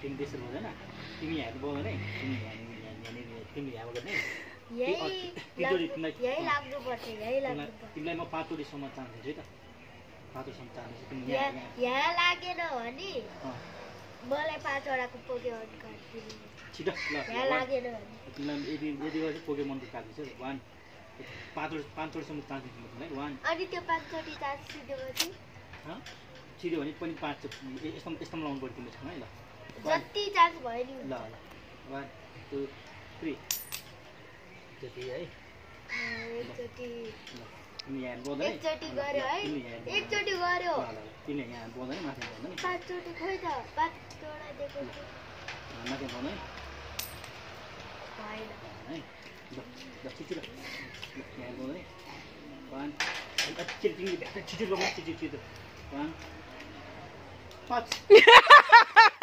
तिमी त्यसरी बोल्दैन तिमी यहाँ बोल्दैन है तिमी गर्ने तिमीलाई म पाँचवटीसम्म चान्स दिन्छु है त। पाँचवटीसम्म तिमी यहाँ यहाँ लागेन भने अँ, मलाई पाँचवटाको पोकेमन कार्ड दिनु छिटो यहाँ लागेन भने। तिमीलाई यदि यदि गरेर पोकेमनको कार्ड दिन्छु वान पाँचवटा पाँचवटीसम्म चान्स दिन्छु म तिमीलाई वान अनि त्यो पाँचचोटि चान्स दिएपछि हँ छिटो भने पनि पाँच ए- यस्तोमा लाउनु पऱ्यो तिमीसँग है ल। जति चान्स भयो नि। ल ल। वान टू थ्री त्यति है। एकचोटि। तिमी यहाँ बोल्दै एकचोटि गऱ्यो है। यहाँ बोल्दै। एकचोटि गऱ्यो। यहाँ माथि बोल्दैन पाँचचोटि खोइ त पाँचवटा दिएको माथि बोल्दैन भएन। है। ल ल छिटो ल ल, यहाँ बोल्दै वान छिटो तिमी छिटो गर्नु छिटो छिटो। वान पाँच